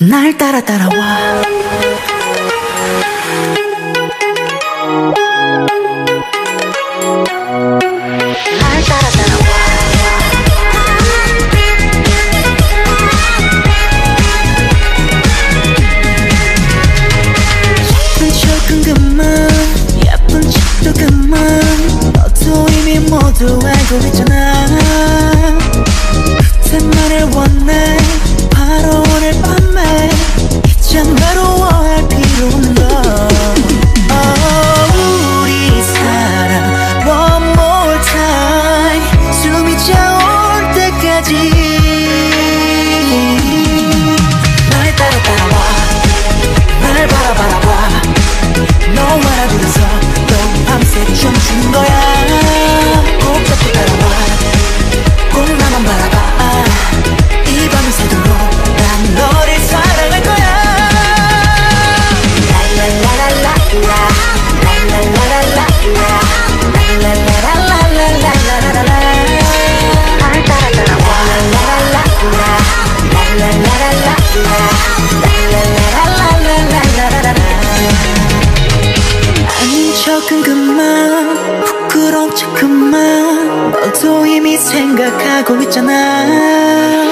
날 따라 따라와. 그만 예쁜 척도 그만. 너도 이미 모두 알고 있잖아. 척은 그만 부끄러운 척 그만 너도 이미 생각하고 있잖아.